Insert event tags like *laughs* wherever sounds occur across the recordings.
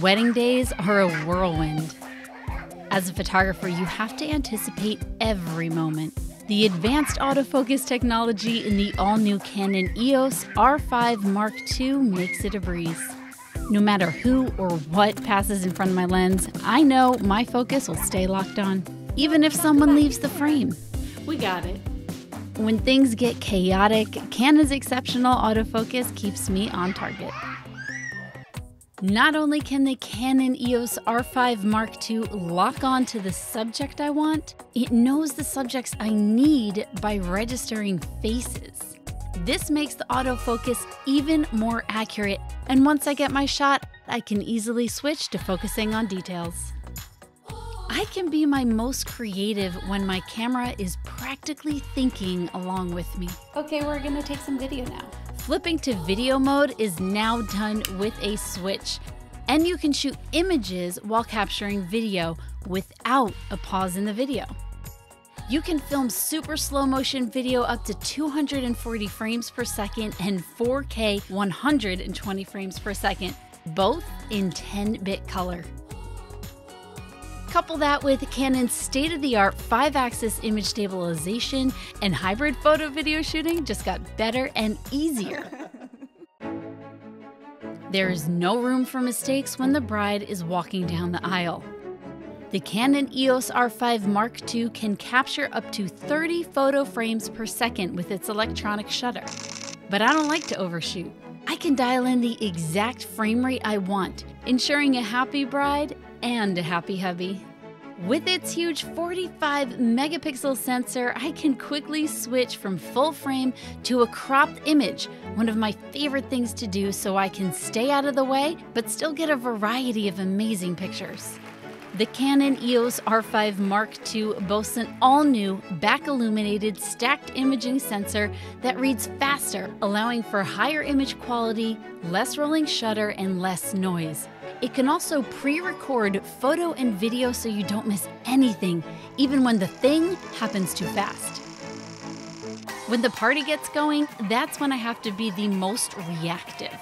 Wedding days are a whirlwind. As a photographer, you have to anticipate every moment. The advanced autofocus technology in the all new Canon EOS R5 Mark II makes it a breeze. No matter who or what passes in front of my lens, I know my focus will stay locked on, even if someone leaves the frame. We got it. When things get chaotic, Canon's exceptional autofocus keeps me on target. Not only can the Canon EOS R5 Mark II lock on to the subject I want, it knows the subjects I need by registering faces. This makes the autofocus even more accurate, and once I get my shot, I can easily switch to focusing on details. I can be my most creative when my camera is practically thinking along with me. Okay, we're gonna take some video now. Flipping to video mode is now done with a switch, and you can shoot images while capturing video without a pause in the video. You can film super slow motion video up to 240 frames per second and 4K 120 frames per second, both in 10 bit color. Couple that with Canon's state of the art 5 axis image stabilization, and hybrid photo video shooting just got better and easier. *laughs* there is no room for mistakes when the bride is walking down the aisle. The Canon EOS R5 Mark II can capture up to 30 photo frames per second with its electronic shutter. But I don't like to overshoot. I can dial in the exact frame rate I want, ensuring a happy bride and a happy hubby. With its huge 45 megapixel sensor, I can quickly switch from full frame to a cropped image, one of my favorite things to do so I can stay out of the way but still get a variety of amazing pictures. The Canon EOS R5 Mark II boasts an all new, back illuminated, stacked imaging sensor that reads faster, allowing for higher image quality, less rolling shutter, and less noise. It can also pre record photo and video so you don't miss anything, even when the thing happens too fast. When the party gets going, that's when I have to be the most reactive.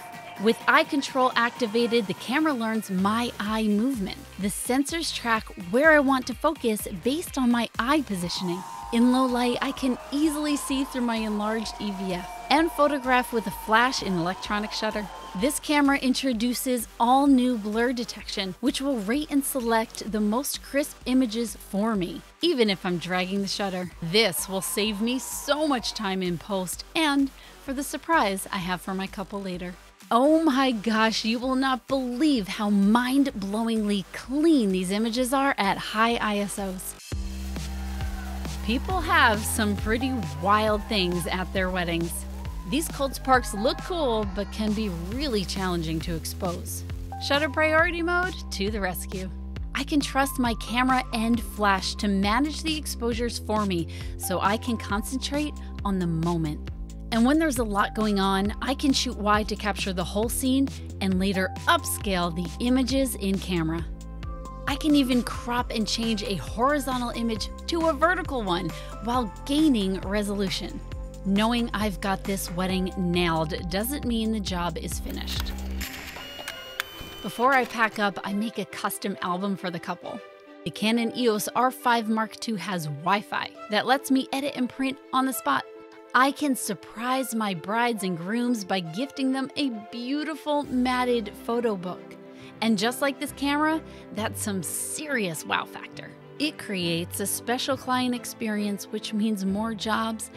With eye control activated, the camera learns my eye movement. The sensors track where I want to focus based on my eye positioning. In low light, I can easily see through my enlarged EVF and photograph with a flash and electronic shutter. This camera introduces all new blur detection, which will rate and select the most crisp images for me, even if I'm dragging the shutter. This will save me so much time in post and for the surprise I have for my couple later. Oh my gosh, you will not believe how mind blowingly clean these images are at high ISOs. People have some pretty wild things at their weddings. These cold sparks look cool, but can be really challenging to expose. Shutter priority mode to the rescue. I can trust my camera and flash to manage the exposures for me so I can concentrate on the moment. And when there's a lot going on, I can shoot wide to capture the whole scene and later upscale the images in camera. I can even crop and change a horizontal image to a vertical one while gaining resolution. Knowing I've got this wedding nailed doesn't mean the job is finished. Before I pack up, I make a custom album for the couple. The Canon EOS R5 Mark II has Wi Fi that lets me edit and print on the spot. I can surprise my brides and grooms by gifting them a beautiful matted photo book. And just like this camera, that's some serious wow factor. It creates a special client experience, which means more jobs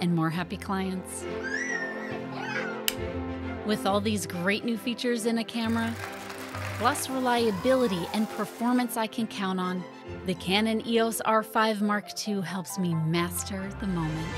and more happy clients. With all these great new features in a camera, plus reliability and performance I can count on, the Canon EOS R5 Mark II helps me master the moment.